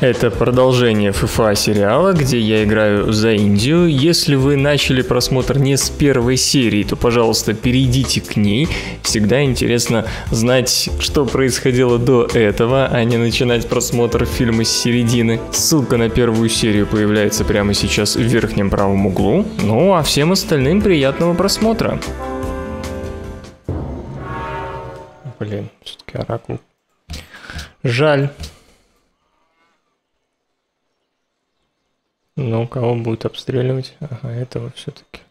Это продолжение ФФА сериала, где я играю за Индию. Если вы начали просмотр не с первой серии, то, пожалуйста, перейдите к ней. Всегда интересно знать, что происходило до этого, а не начинать просмотр фильма с середины. Ссылка на первую серию появляется прямо сейчас в верхнем правом углу. Ну а всем остальным приятного просмотра. Блин, все-таки оракул. Жаль. Ну, кого будет обстреливать? Ага, этого все-таки.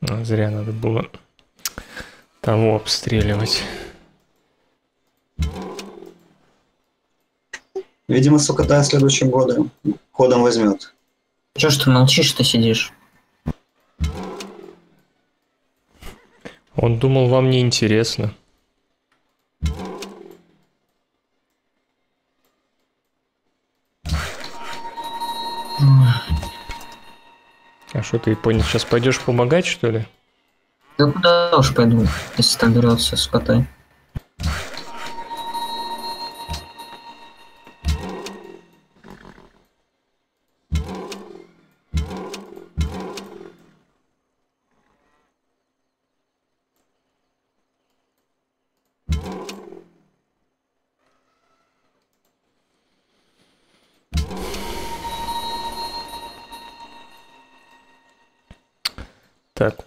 А, зря надо было того обстреливать. Видимо, Сукотай следующим годом ходом возьмет. Чё ж ты молчишь, ты сидишь? Он думал, вам не интересно. А что ты, понял, сейчас пойдешь помогать, что ли? Да куда уж пойду, если так берется с котой.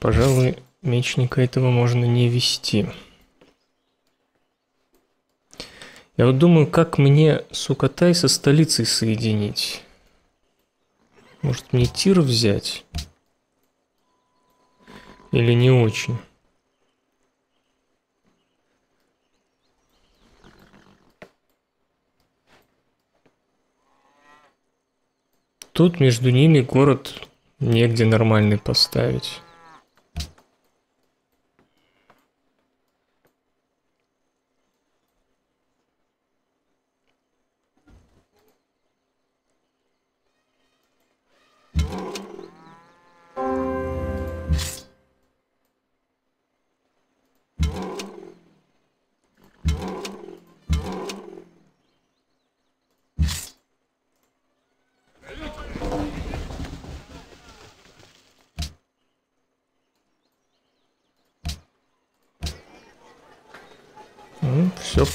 Пожалуй, мечника этого можно не вести. Я вот думаю, как мне Сукатай со столицей соединить. Может мне тир взять? Или не очень? Тут между ними город негде нормальный поставить.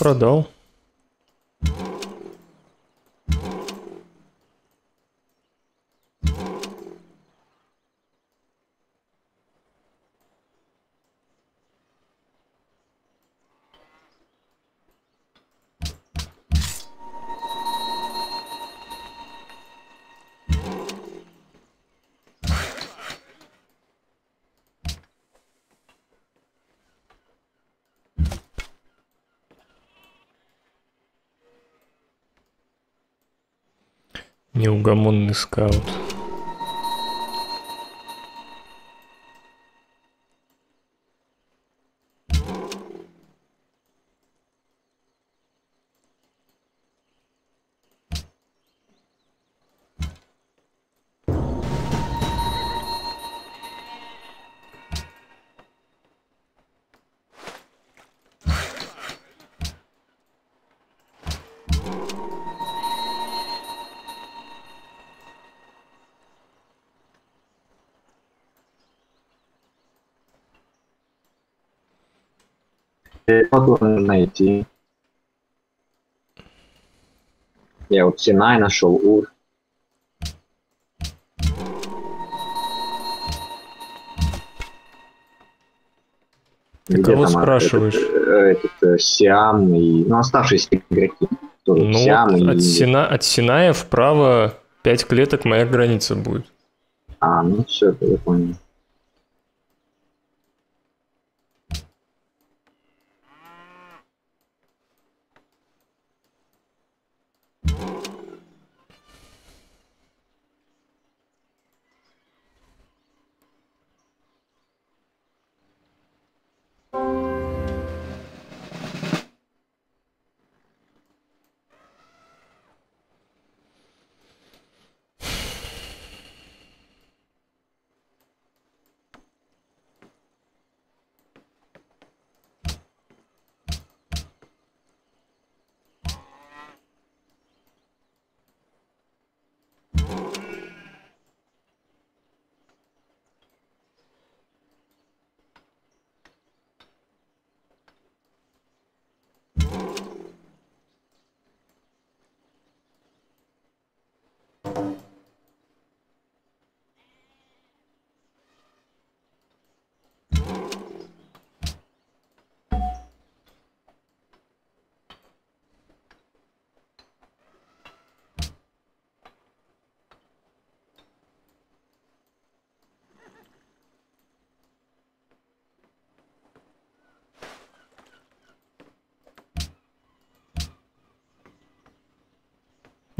Все продал. Неугомонный скаут. Что нужно идти? Я вот Синай нашел, Ур. Ты кого спрашиваешь? Этот, этот э, Сиам и... Ну, оставшиеся игроки. Ну, Сиам вот и... от, Сина... от Синая вправо 5 клеток моя граница будет. А, ну все, я понял.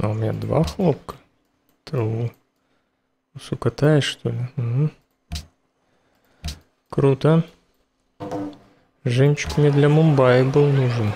У меня два хлопка. У, у Сукатая, что ли? Мгм. Круто. Жемчуг мне для Мумбаи был нужен.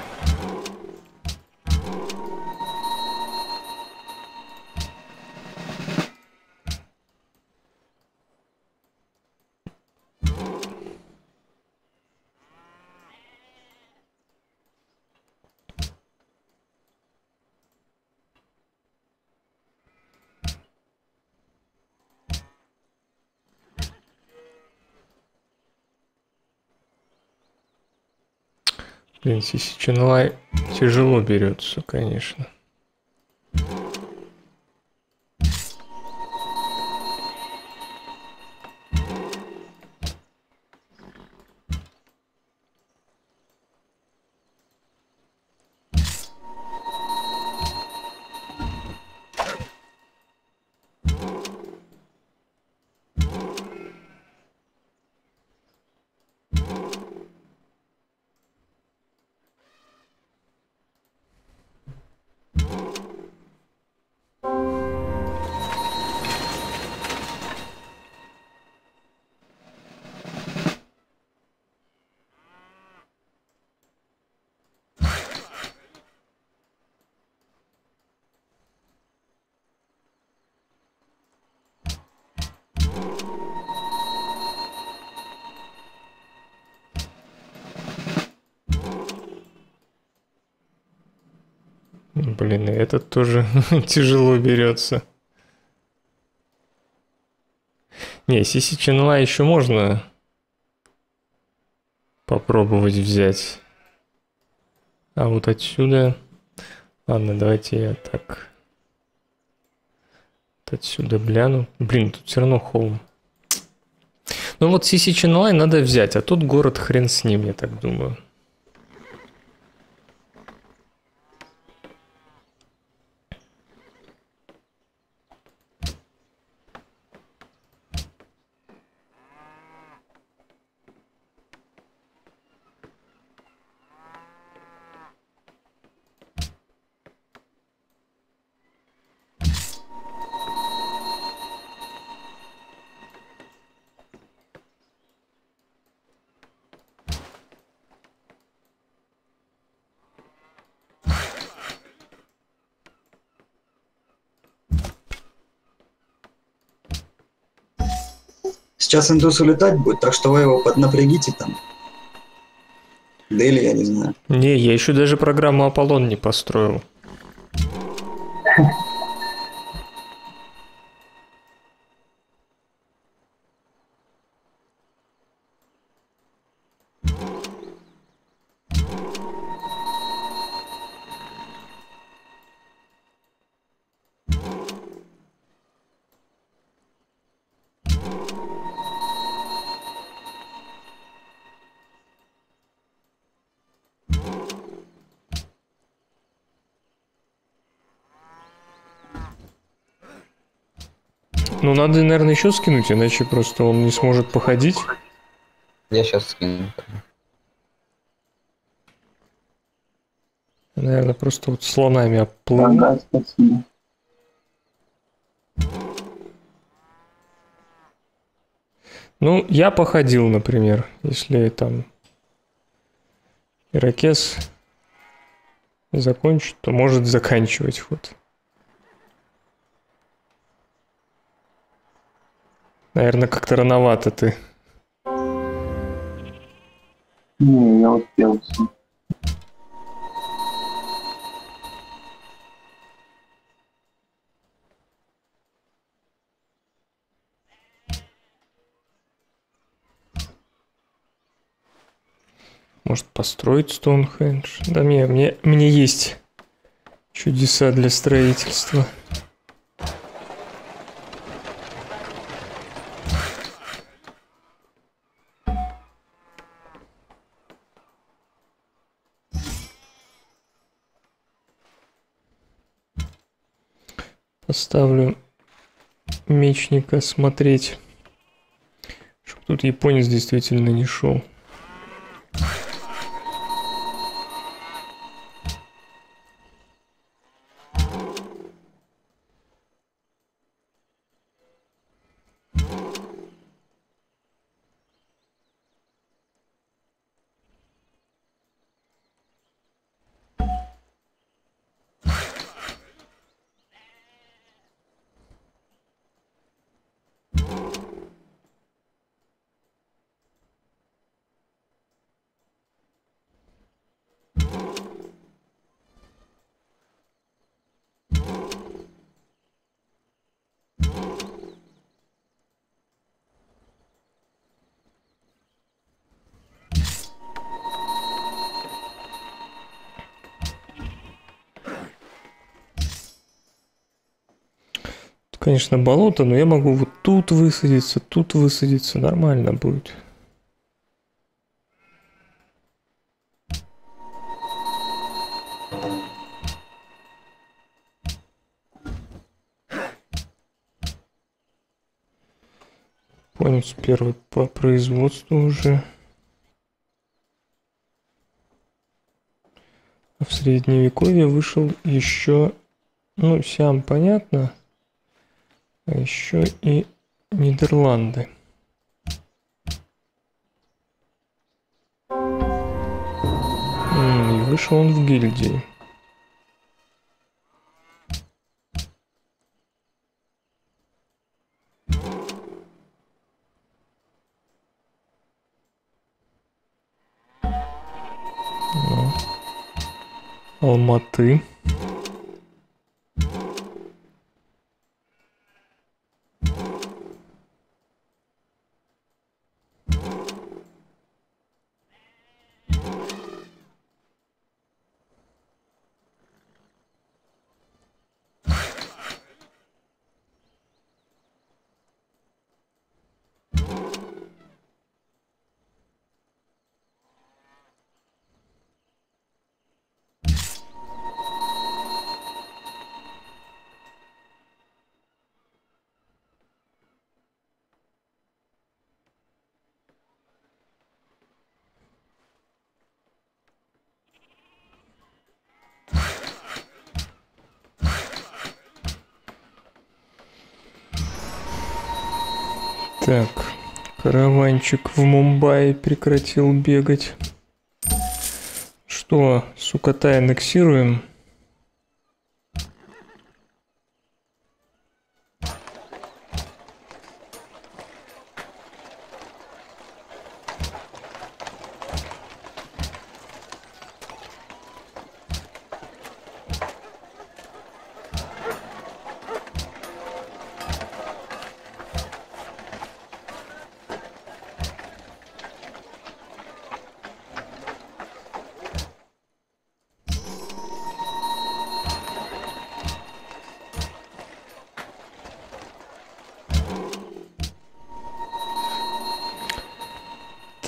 Блин, Сисичинлай тяжело берется, конечно. Тоже тяжело берется. Не, Сиси Ченла еще можно попробовать взять. А вот отсюда... Ладно, давайте я так... Вот отсюда гляну. Блин, тут все равно холм. Ну вот Сиси Ченлай надо взять, а тут город хрен с ним, я так думаю. Сейчас индус улетать будет, так что вы его поднапрягите там. Да или я не знаю. Не, я еще даже программу Аполлон не построил. Надо, наверное, еще скинуть, иначе просто он не сможет походить. Я сейчас скину. Наверное, просто вот слонами оплыл. Ага, спасибо. Ну, я походил, например, если там Иракес закончит, то может заканчивать ход. Наверное, как-то рановато ты. Не, я успел все. Может построить Стоунхендж? Да мне, мне, мне есть чудеса для строительства. Поставлю мечника смотреть, чтобы тут японец действительно не шел. Конечно, болото, но я могу вот тут высадиться, тут высадиться, нормально будет. Понял, первый по производству уже. А в средневековье вышел еще, ну, сям понятно, а еще и Нидерланды. И вышел он в гильдии. Ну. Алматы. Так, караванчик в Мумбаи прекратил бегать. Что, Сукатай аннексируем?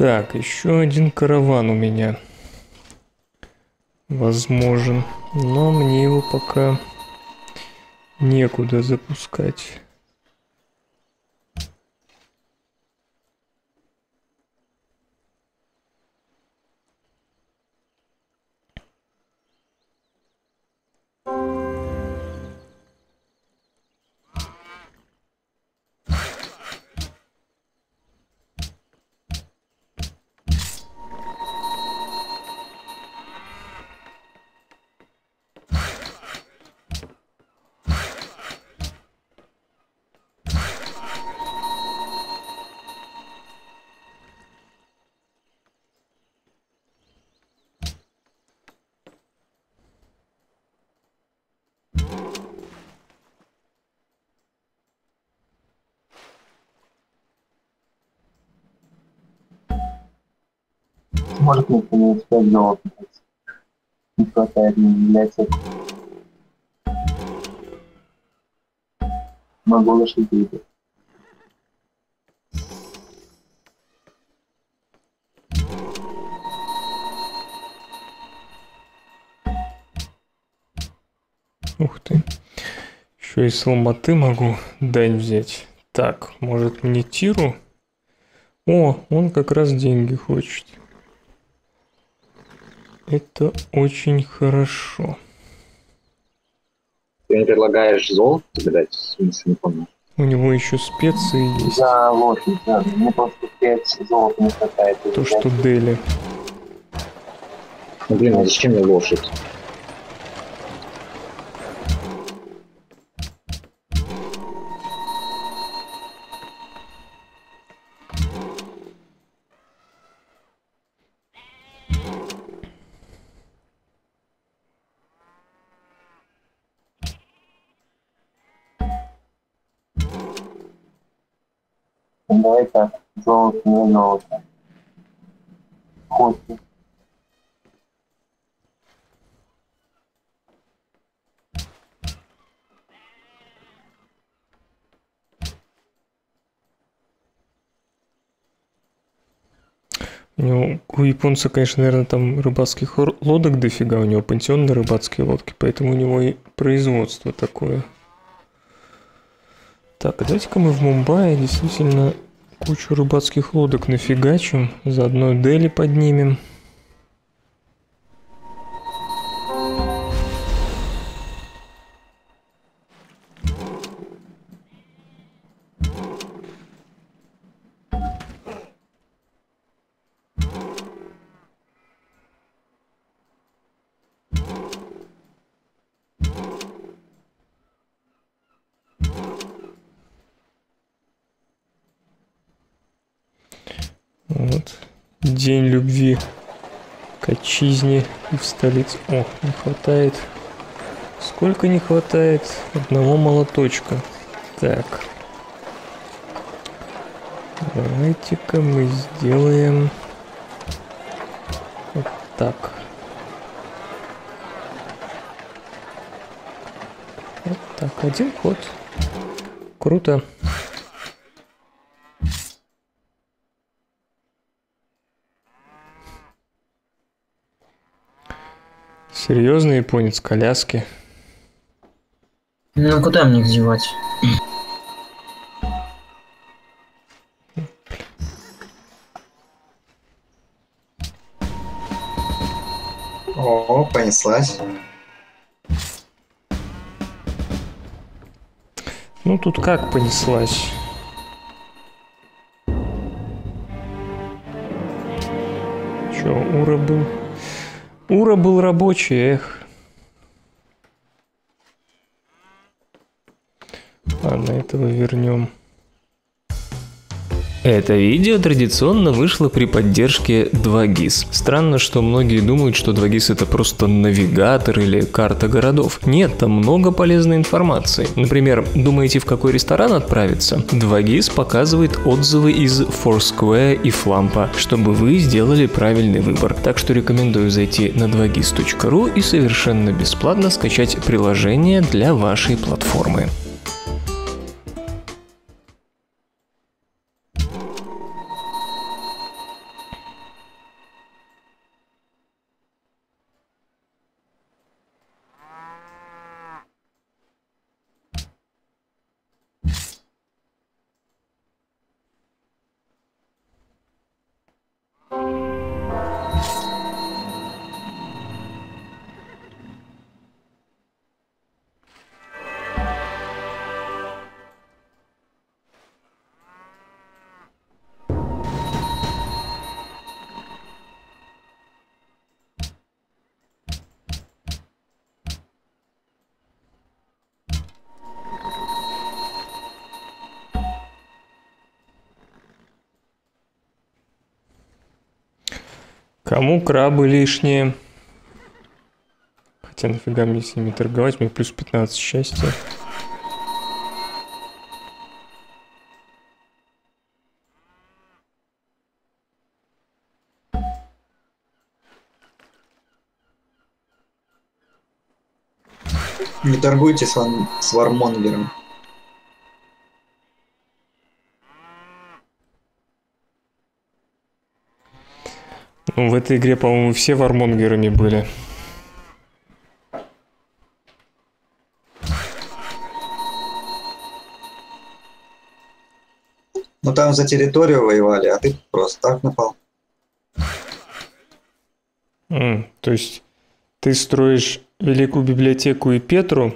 Так, еще один караван у меня возможен, но мне его пока некуда запускать. Поменять 5 золота. Не хватает на библиотеку. Могу лошадей. Ух ты. Еще и с Алматы могу дань взять. Так, может мне Тиру? О, он как раз деньги хочет. Это очень хорошо. Ты мне предлагаешь золото забирать? В смысле, не понял. У него еще специи есть. За лошадь, да. Мне просто 5 золота не хватает. То, что Дели. Ну, блин, а зачем мне лошадь? но это Джоут не Ноута. Хокки. Ну, у японца, конечно, наверное, там рыбацких лодок дофига, у него пансионные рыбацкие лодки, поэтому у него и производство такое. Так, давайте-ка мы в Мумбаи действительно кучу рыбацких лодок нафигачим, заодно Дели поднимем. День любви к отчизне и в столице. О, не хватает. Сколько не хватает? Одного молоточка. Так. Давайте-ка мы сделаем вот так. Вот так, один ход. Круто. Серьезный японец, коляски. Ну куда мне их девать? О, понеслась. Ну тут как понеслась? Чё, Ура был? Ура был рабочий, эх. Ладно, этого вернем. Это видео традиционно вышло при поддержке 2GIS. Странно, что многие думают, что 2GIS это просто навигатор или карта городов. Нет, там много полезной информации. Например, думаете в какой ресторан отправиться? 2GIS показывает отзывы из Foursquare и Flampa, чтобы вы сделали правильный выбор. Так что рекомендую зайти на 2GIS.ru и совершенно бесплатно скачать приложение для вашей платформы. Кому крабы лишние? Хотя нафига мне с ними торговать, мне плюс 15 счастья. Не торгуйте с, ван- с вармонгером. В этой игре, по-моему, все вармонгерами были. Ну там за территорию воевали, а ты просто так напал. М, то есть ты строишь великую библиотеку и Петру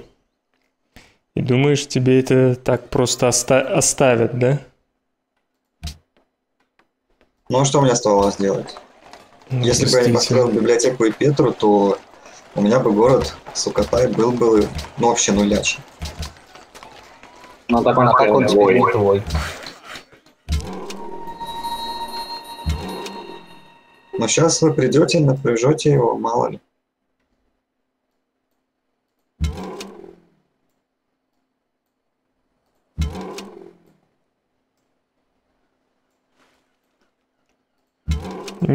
и думаешь, тебе это так просто оста- оставят, да? Ну а что мне оставалось делать? Ну, Если бы я не построил библиотеку и Петру, то у меня бы город Сукатай был бы ну, вообще нулячий. Ну так, А как он теперь не твой? Но сейчас вы придете, напряжете его, мало ли.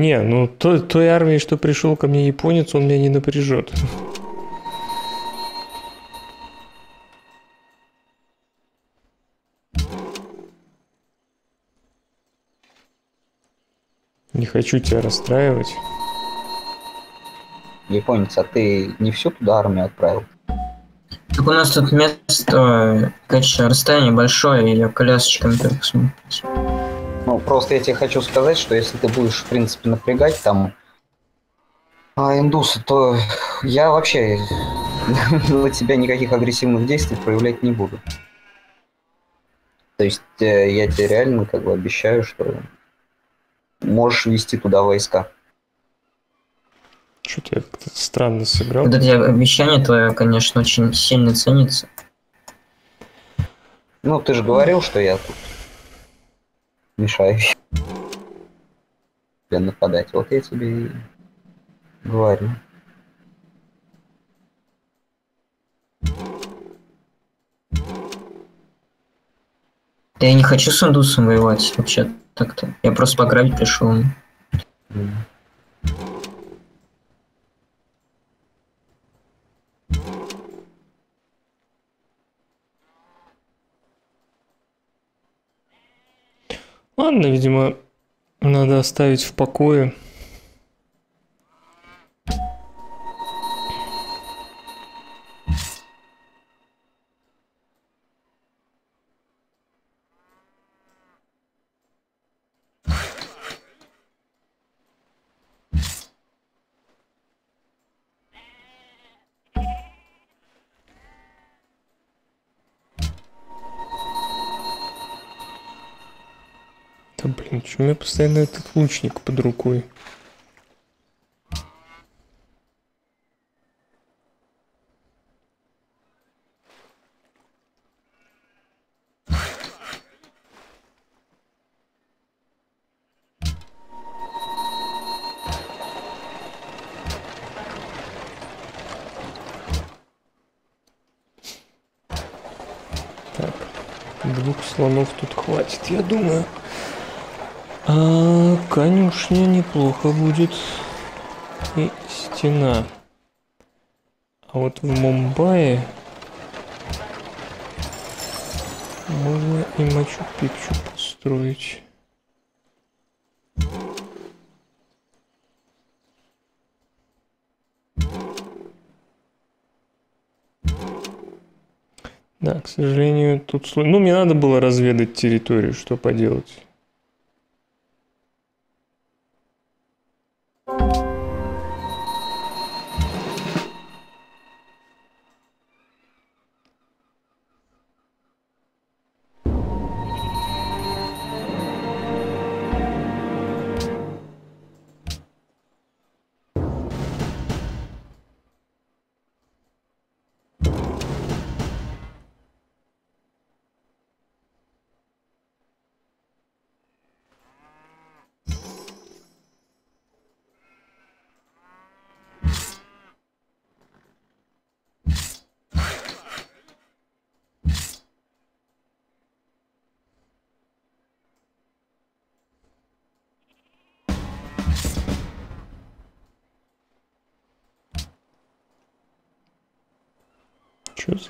Не, ну той, той армии, что пришел ко мне японец, он меня не напряжет. Не хочу тебя расстраивать. Японец, а ты не всю туда армию отправил? Так у нас тут место, конечно, расстояние большое, и я колясочками только смог. Ну, просто я тебе хочу сказать, что если ты будешь, в принципе, напрягать там а, индуса, то я вообще на тебя никаких агрессивных действий проявлять не буду. То есть э, я тебе реально как бы обещаю, что можешь вести туда войска. Что-то я как-то странно сыграл. Вот это обещание твое, конечно, очень сильно ценится. Ну, ты же говорил, что я тут мешаю тебе нападать. Вот я тебе и говорю. Да я не хочу с индусом воевать вообще так-то. Я просто пограбить пришел. Ладно, видимо, надо оставить в покое. У меня постоянно этот лучник под рукой? Так, двух слонов тут хватит, я думаю. Конюшня неплохо будет. И стена. А вот в Мумбаи можно и Мачу-Пикчу построить. Да, к сожалению, тут... Ну, мне надо было разведать территорию, что поделать.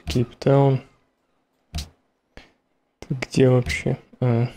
Кейптаун? Где вообще? А.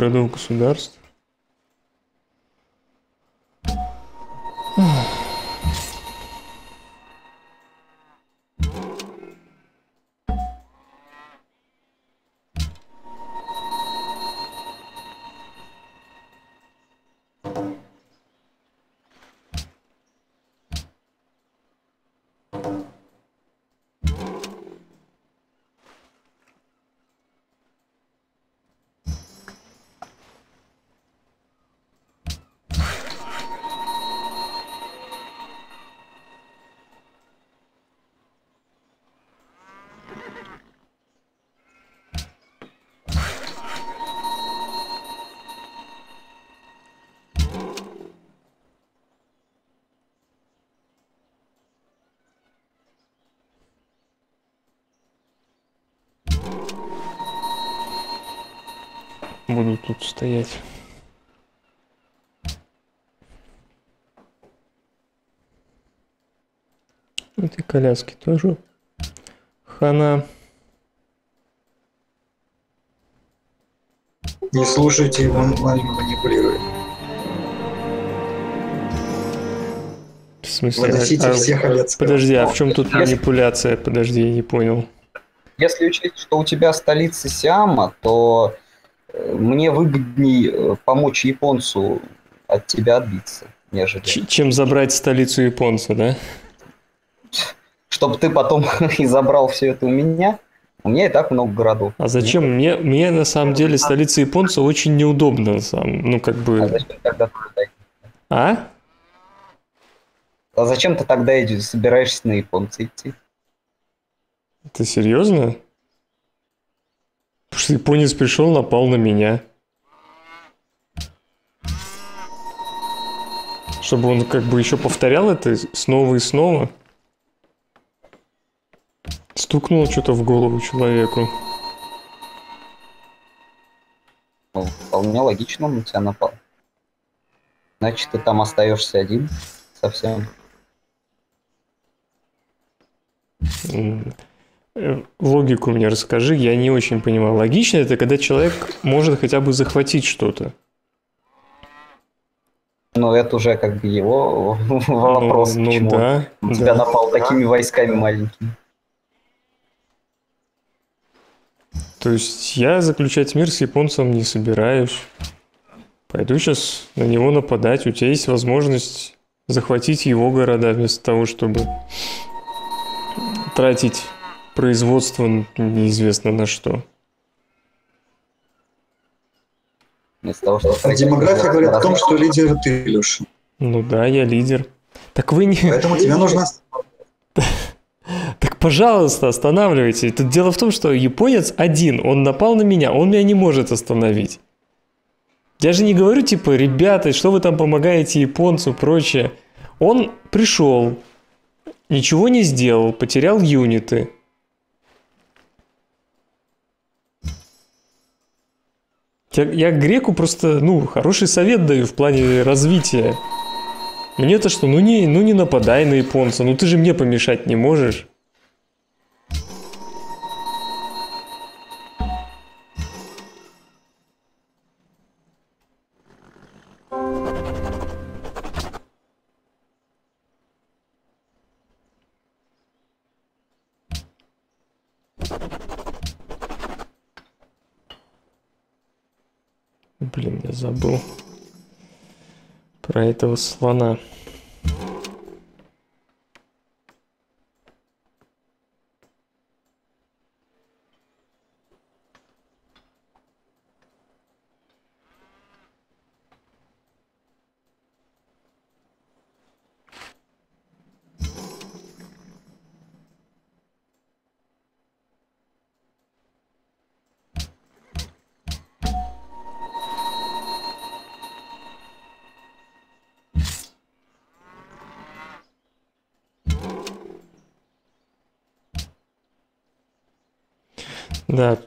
городов-государств? Буду тут стоять. Этой коляски тоже хана. Не слушайте его, он вами манипулирует. В смысле? Выносите а- а- всех овец. Подожди, а в чем тут манипуляция? Подожди, я не понял. Если учесть, что у тебя столица Сиама, то мне выгодней э, помочь японцу от тебя отбиться, нежели... Чем забрать столицу японца, да? Чтобы ты потом и забрал все это у меня. У меня и так много городов. А зачем? Мне, мне на самом деле столица японца очень неудобно. Сам. Ну, как А бы... зачем тогда ты А? А зачем ты тогда собираешься на японца идти? Ты серьезно? Потому что японец пришел, напал на меня. Чтобы он как бы еще повторял это снова и снова. Стукнул что-то в голову человеку. Ну, вполне логично он на тебя напал. Значит, ты там остаешься один совсем. Логику мне расскажи, я не очень понимаю. Логично это, когда человек может хотя бы захватить что-то. Но это уже как бы его вопрос. Ну, ну почему да, он тебя да. напал такими войсками маленькими. То есть я заключать мир с японцем не собираюсь. Пойду сейчас на него нападать. У тебя есть возможность захватить его города вместо того, чтобы тратить производство неизвестно на что. Вместо того, чтобы А демография говорит о том, что лидер ты, Илюша. Ну да, я лидер. Так вы не... Поэтому тебе нужно... Так, пожалуйста, останавливайте. Тут дело в том, что японец один, он напал на меня, он меня не может остановить. Я же не говорю, типа, ребята, что вы там помогаете японцу, прочее. Он пришел, ничего не сделал, потерял юниты. Я, греку просто, ну, хороший совет даю в плане развития. Мне-то что, ну не, ну не нападай на японца, ну ты же мне помешать не можешь. Забыл про этого слона.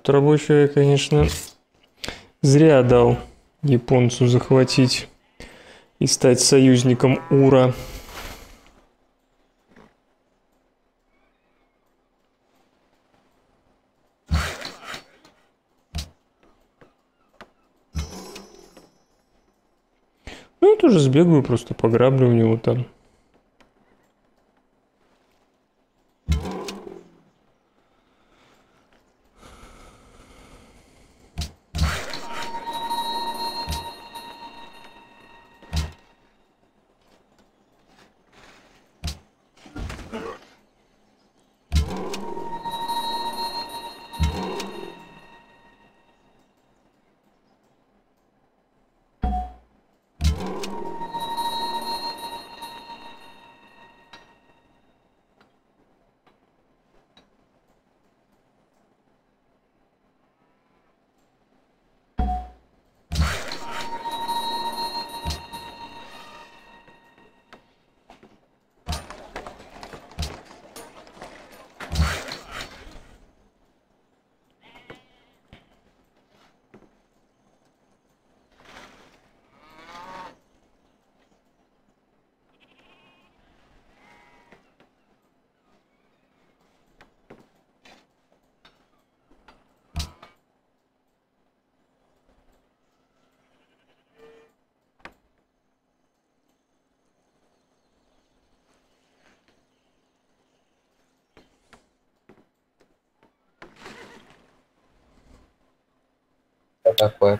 Тут рабочего конечно, зря дал японцу захватить и стать союзником Ура. Ну, я тоже сбегаю, просто пограблю у него там.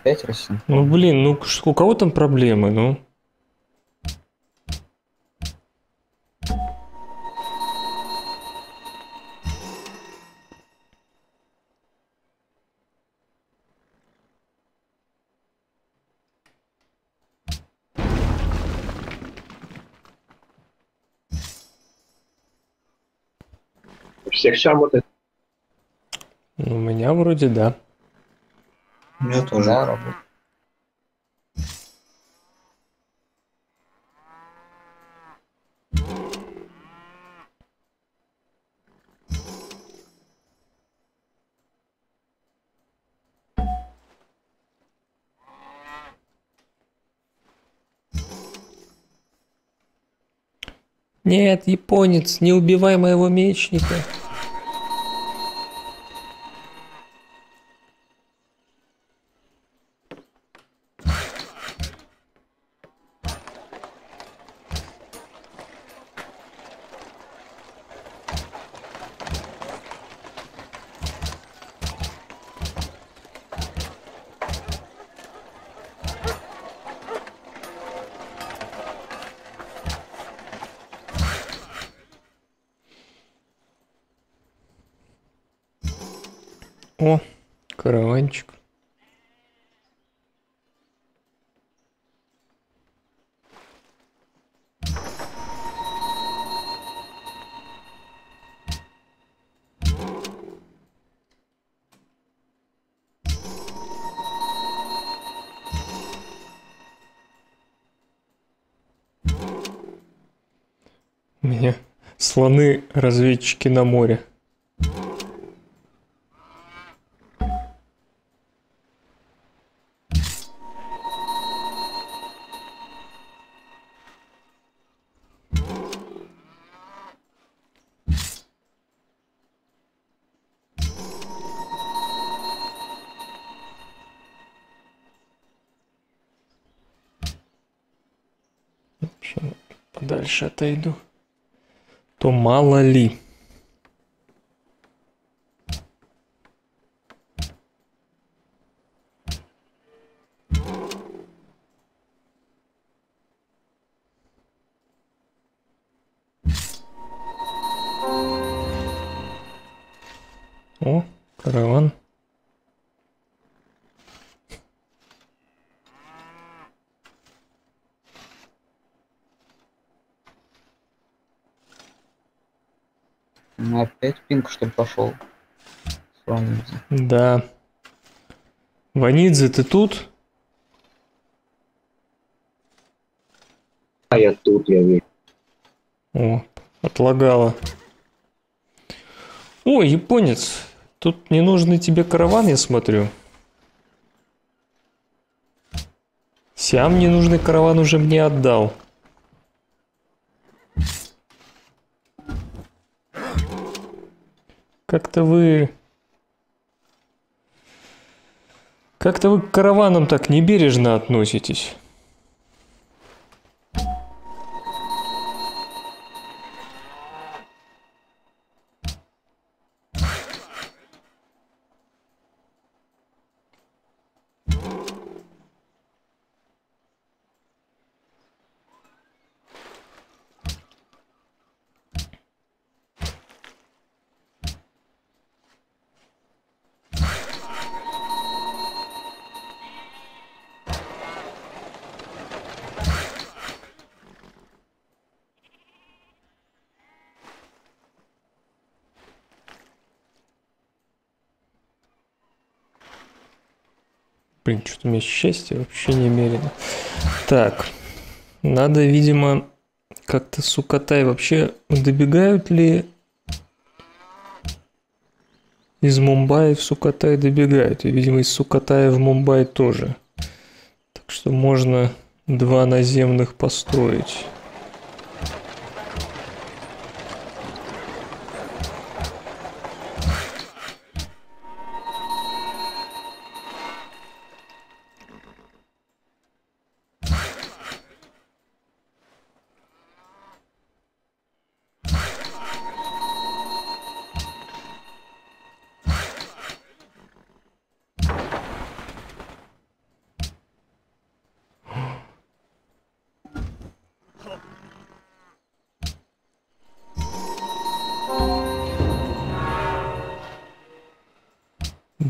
Опять Росин? Ну блин, ну у кого там проблемы, ну? Всех все работает. Ну, У меня вроде да. У меня тоже. Да, работает. Нет, японец, не убивай моего мечника. Слоны-разведчики на море. Подальше отойду. То мало ли. О, караван. Ну, опять пинг, что ли, пошел? Слонидзе. Да. Ванидзе, ты тут? А я тут, я вижу. О, отлагала. О, японец, тут ненужный тебе караван, я смотрю. Сям ненужный караван уже мне отдал. Как-то вы... Как-то вы к караванам так небережно относитесь. Блин, что-то у меня счастье вообще немерено. Так, надо, видимо, как-то Сукатай вообще добегают ли из Мумбаи в Сукатай добегают. И, видимо, из Сукатая в Мумбай тоже. Так что можно два наземных построить.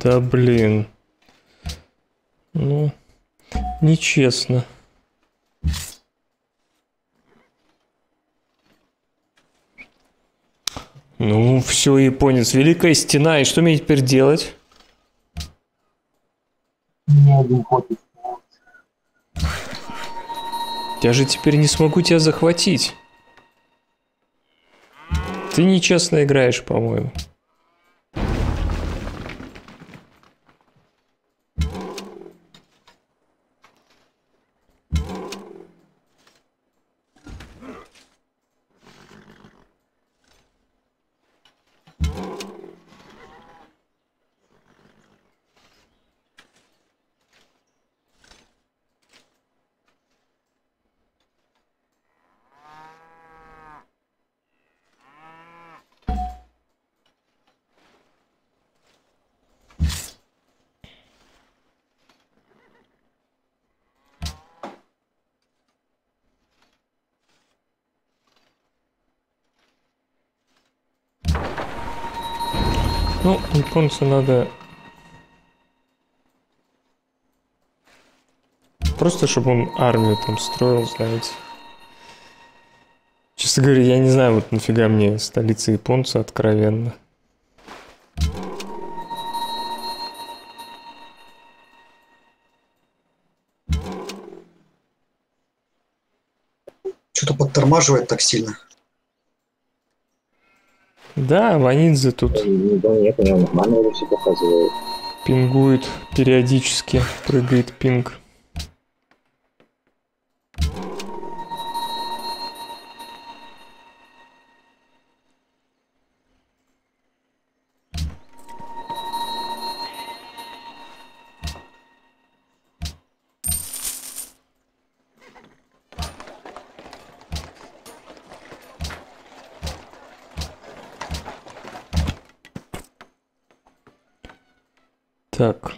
Да блин. Ну, нечестно. Ну, все, японец, великая стена, и что мне теперь делать? Ни один Я же теперь не смогу тебя захватить. Ты нечестно играешь, по-моему. Ну, японцу надо... Просто, чтобы он армию там строил, знаете. Честно говоря, я не знаю, вот нафига мне столица японца, откровенно. Что-то подтормаживает так сильно. Да, Ванидзе тут Ну, Да нет, у него нормально все показывает. пингует периодически, прыгает пинг. Так.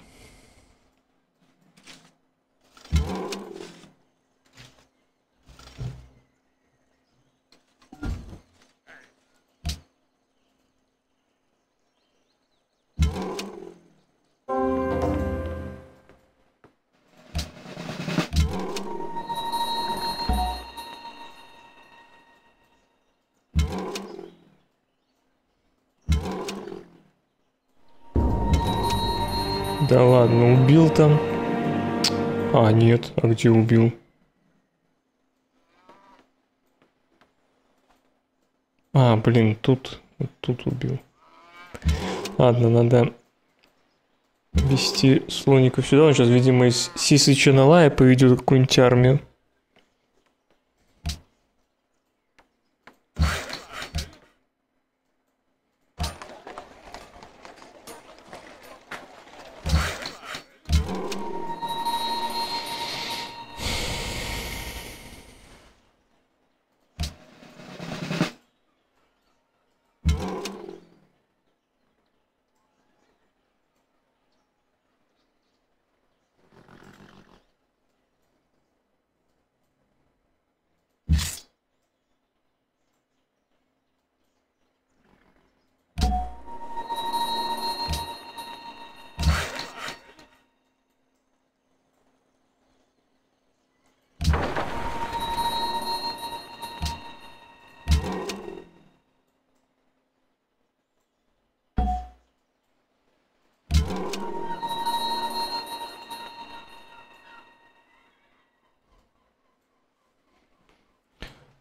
Там. А, нет, а где убил? А, блин, тут, тут убил. Ладно, надо вести слоников сюда. Он сейчас, видимо, из Сисыча Налая поведет какую-нибудь армию.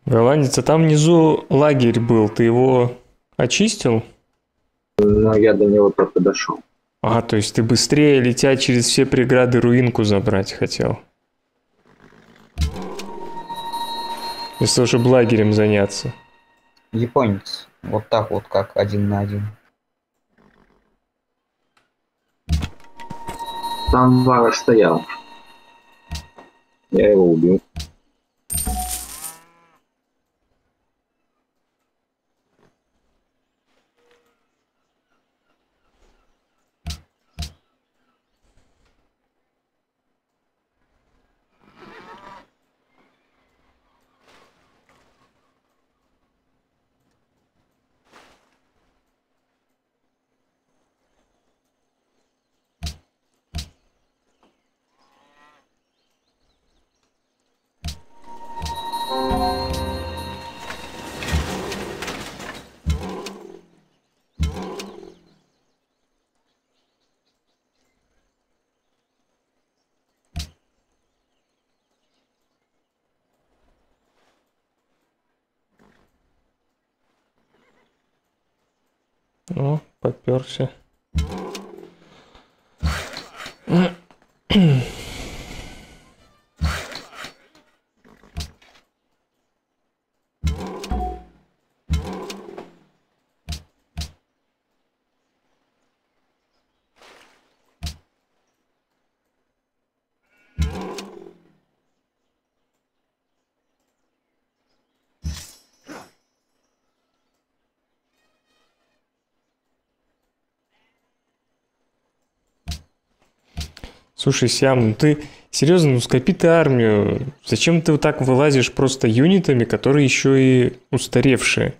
Голландец, а там внизу лагерь был, ты его очистил? Но я до него только дошел. А, то есть ты быстрее, летя через все преграды, руинку забрать хотел. Того, чтобы лагерем заняться. Японец. Вот так вот, как один на один. Там Вара стоял. Я его убил. О, поперся. Слушай, Сям, ну ты серьезно, ну скопи ты армию. Зачем ты вот так вылазишь просто юнитами, которые еще и устаревшие?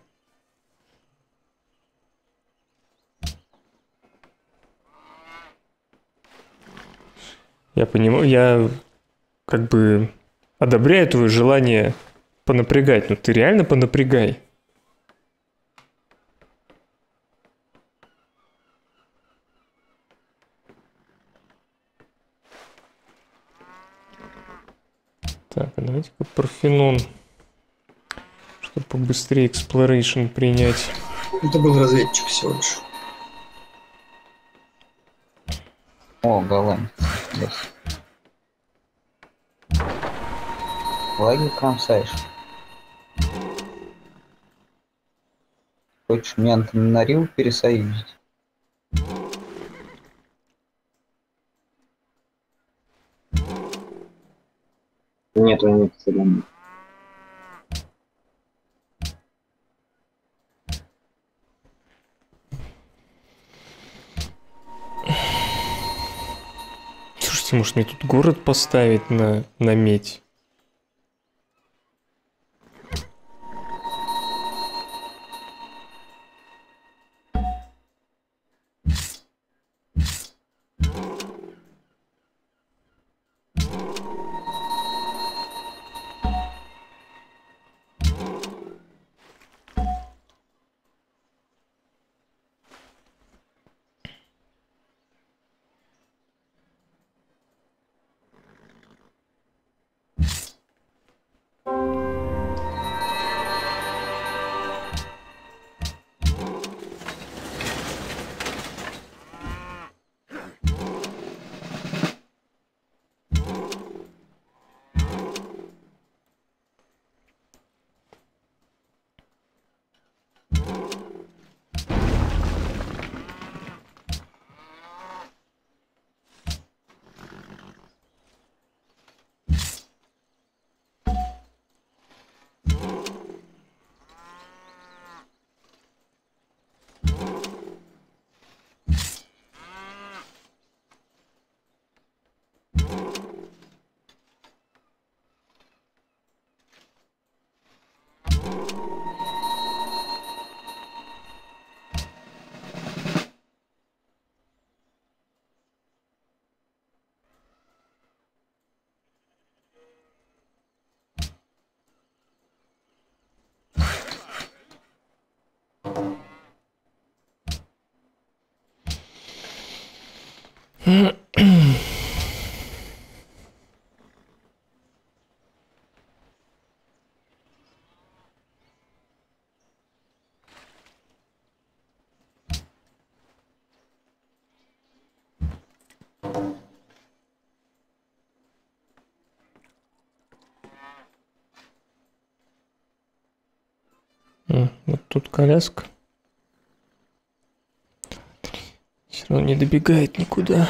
Я понимаю, я как бы одобряю твое желание понапрягать, но ты реально понапрягай. Так, а давайте-ка Парфенон, чтобы побыстрее exploration принять. Это был разведчик всего лишь. О, голем. Yes. Лагерь кромсаешь. Хочешь меня на Рил пересоюзить? Нет, он не потерян. Слушайте, может мне тут город поставить на, на медь? М, коляска. Все равно не добегает никуда.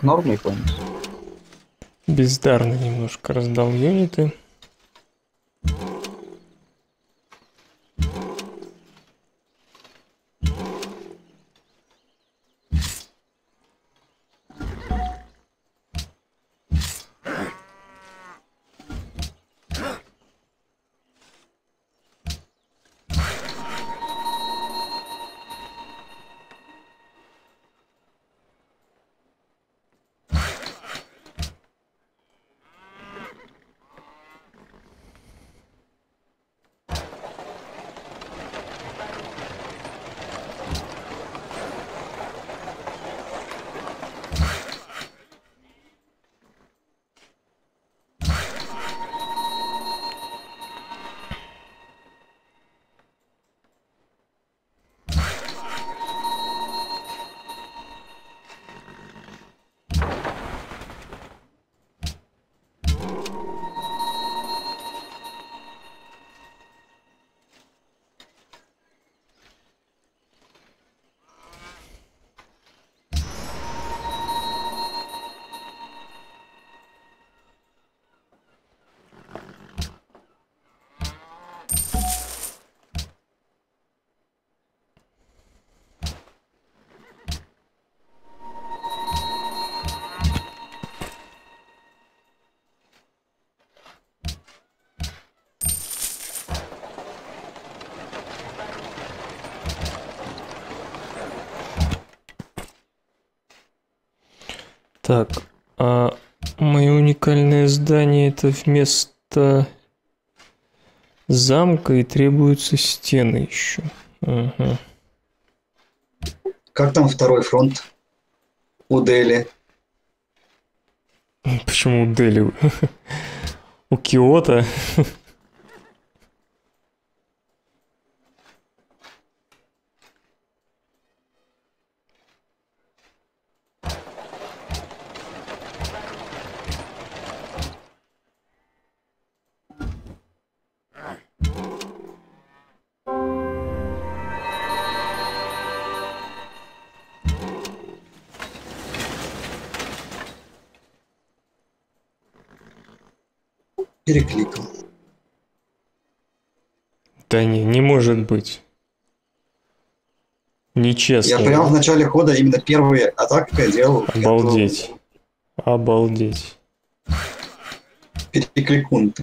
Так. Так норм, Японец? Бездарно немножко раздал юниты. Так, а мое уникальное здание это вместо замка и требуются стены еще. Ага. Как там второй фронт у Дели? Почему у Дели? У Киота? Перекликал. Да не, не может быть. Нечестно. Я прямо в начале хода именно первые атаки делал. Обалдеть. Обалдеть. Перекликун. ты.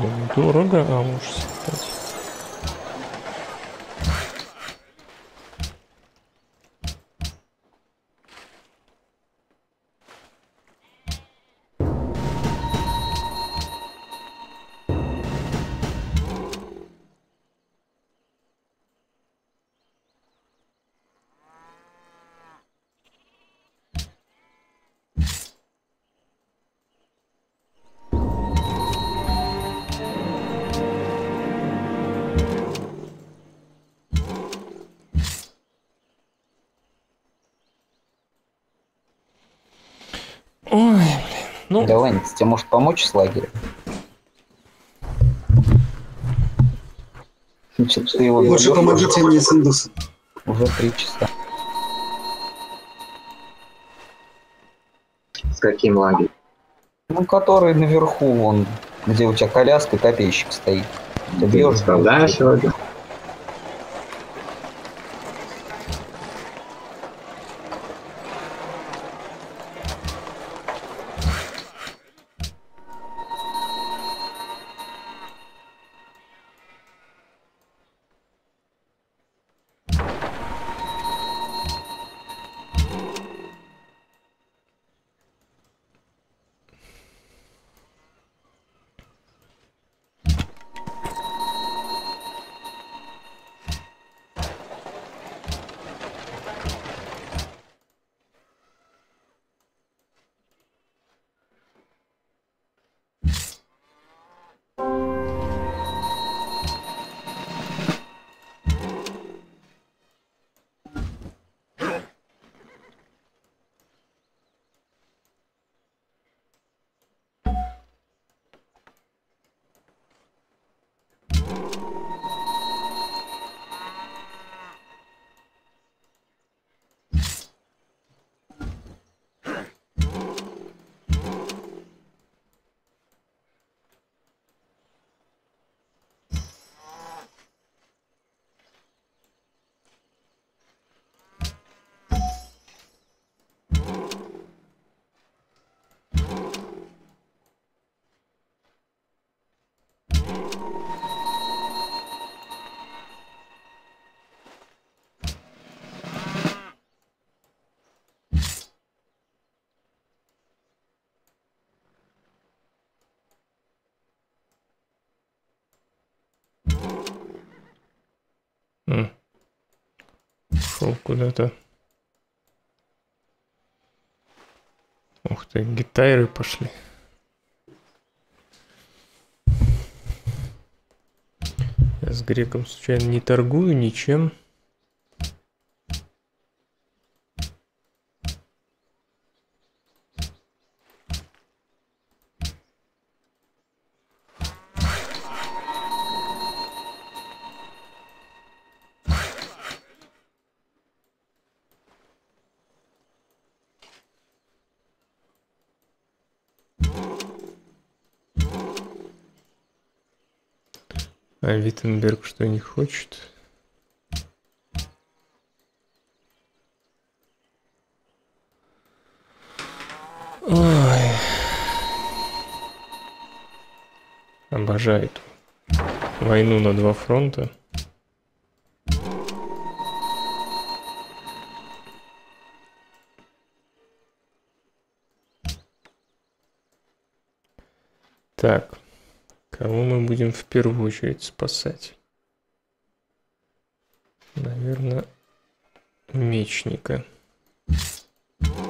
Блин, дорого, а уж Давай, тебе может помочь с лагерем? Что-то ты его Лучше помогите мне с индусом. Уже три часа. С каким лагерем? Ну, который наверху, вон, где у тебя коляска, копейщик стоит. Ты Ты бьешь, справляешь сегодня? М. Ушел куда-то. Ух ты, гитары пошли. С греком случайно не торгую ничем. А Виттенберг что не хочет? Ой. Обожаю эту войну на два фронта. Так, кого мы будем в первую очередь спасать? Наверное, мечника. М,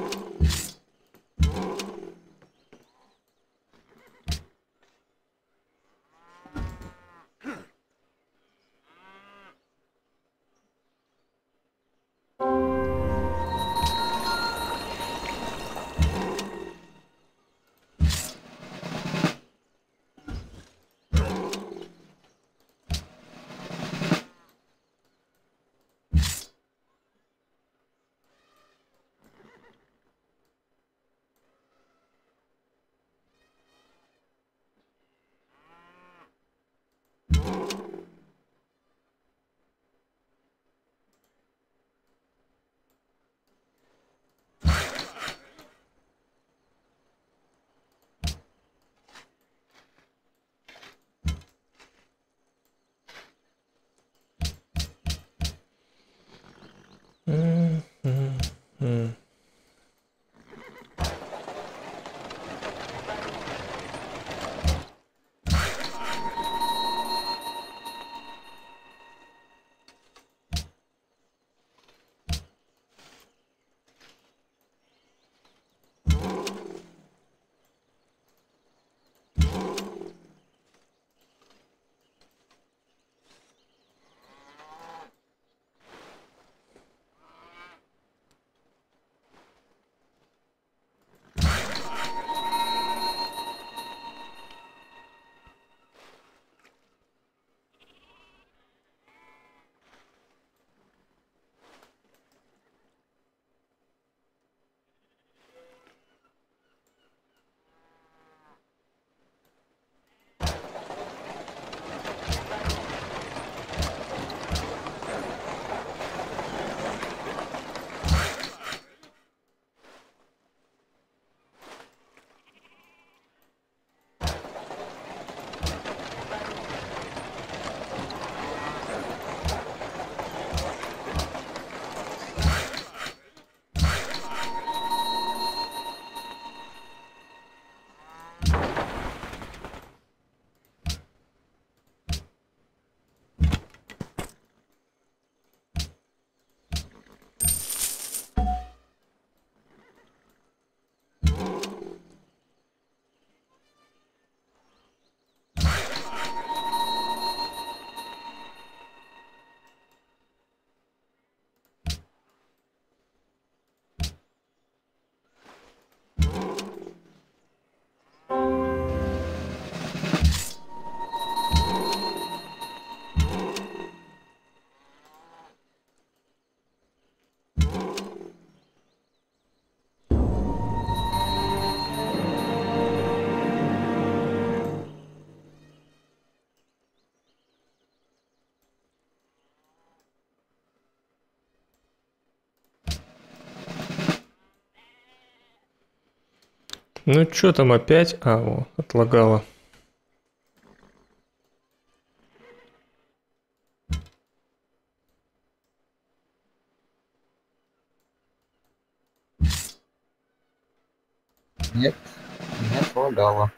Ну что там опять? А, о, отлагала. Нет, не отлагала.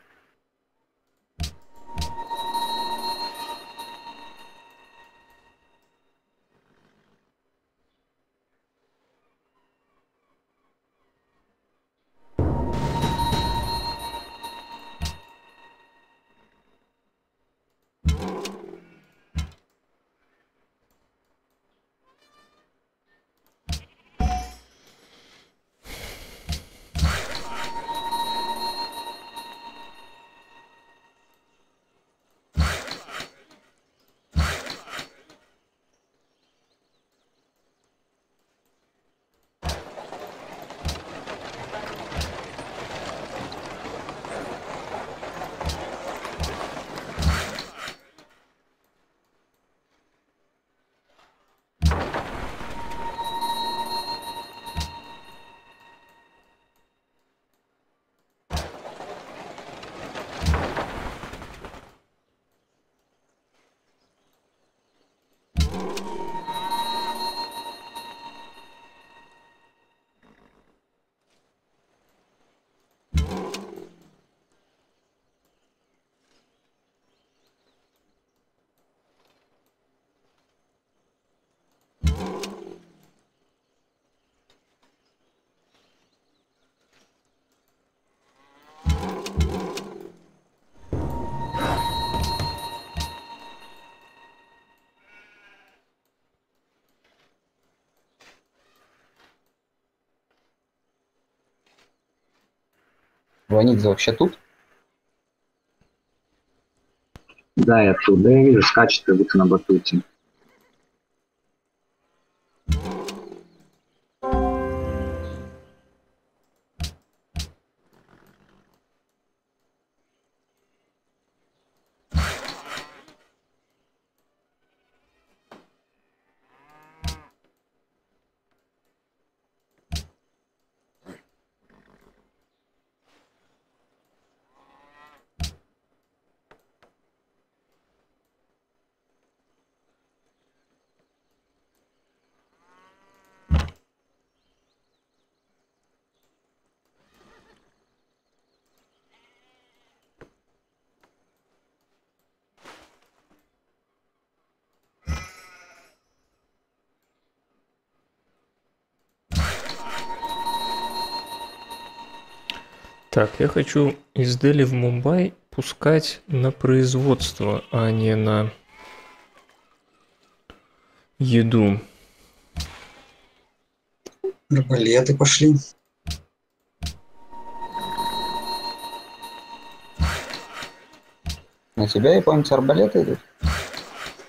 Ванидзе вообще тут? Да, я тут. Да я вижу, скачет как будто на батуте. Так, я хочу из Дели в Мумбай пускать на производство, а не на еду. Арбалеты пошли. На тебя, я помню, арбалеты идут?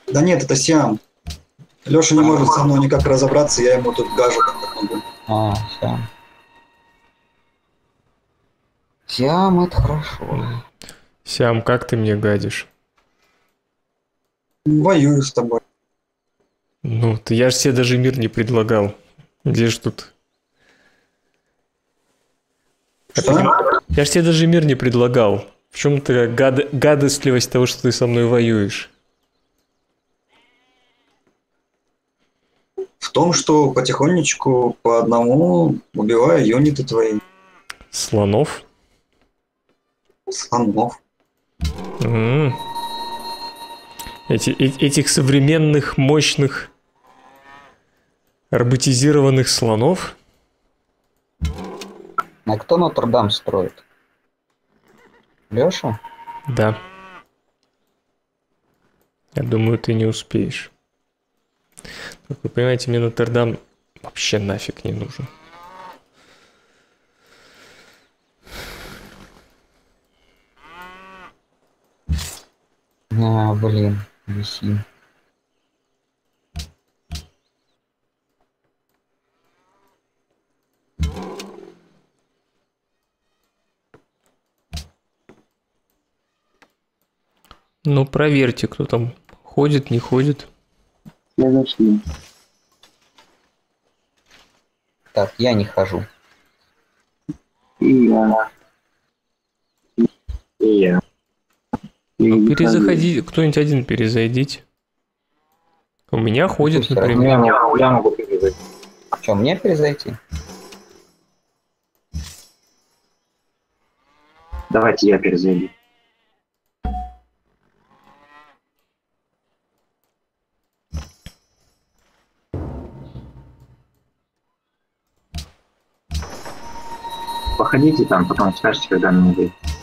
Да нет, это Сиам. Леша не может со мной никак разобраться, я ему тут гажу могу. А, Сиам. Сиам, это хорошо. Сям, как ты мне гадишь? Воюю с тобой. Ну, ты я же себе даже мир не предлагал. Где ж тут? Что? Я же тебе даже мир не предлагал. В чем ты гад... гадостливость того, что ты со мной воюешь? В том, что потихонечку по одному убиваю юниты твои. Слонов? Слонов. М. Эти, э- этих современных, мощных, роботизированных слонов? А кто Нотр-Дам строит? Леша? Да. Я думаю, ты не успеешь. Как вы понимаете, мне Нотр-Дам вообще нафиг не нужен. А, блин, висим. Ну, проверьте, кто там ходит, не ходит. Следующий. Так, я не хожу. И я. И я. Ну, не перезаходи, кто-нибудь один перезайдите. У меня ходит, Пусть Ну, например. я, могу, я могу перезайти. Что, мне перезайти? Давайте я перезайду. Походите там, потом скажете, когда мне выйти.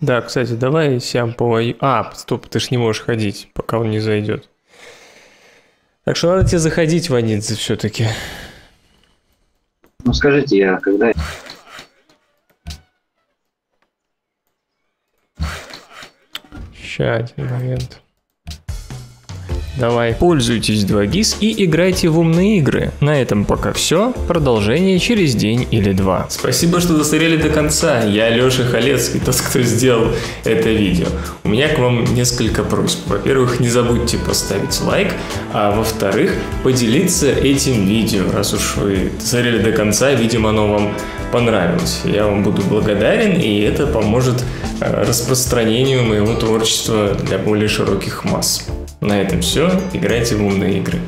Да, кстати, давай Сиам повою... А, стоп, ты ж не можешь ходить, пока он не зайдет. Так что надо тебе заходить, Ванидзе, все-таки. Ну скажите, я когда... Ща, один момент. Давай, пользуйтесь 2GIS и играйте в умные игры. На этом пока все. Продолжение через день или два. Спасибо, что досмотрели до конца. Я Леша Халецкий, тот, кто сделал это видео. У меня к вам несколько просьб. Во-первых, не забудьте поставить лайк, а во-вторых, поделиться этим видео. Раз уж вы досмотрели до конца, видимо, оно вам понравилось. Я вам буду благодарен, и это поможет э, распространению моего творчества для более широких масс. На этом все. Играйте в умные игры.